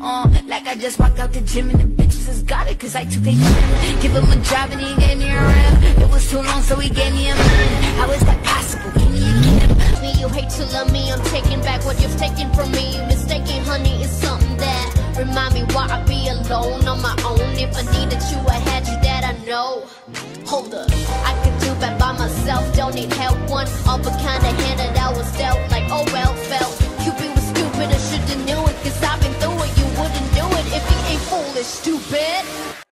Uh, like I just walked out the gym and the bitches has got it, cause I took their time. Give him a job and he gave me a rim. It was too long, so he gave me a man. How is that possible? Give me a me You hate to love me, I'm taking back what you've taken from me. Mistaken, honey, is something that Remind me why I be alone on my own. If I needed you, I had you, that I know. Hold up, I could do bad by myself. Don't need help, one of a kind of hand that I was dealt. Like, oh well, felt. Cupid was stupid, I should've knew it Cause I've been stupid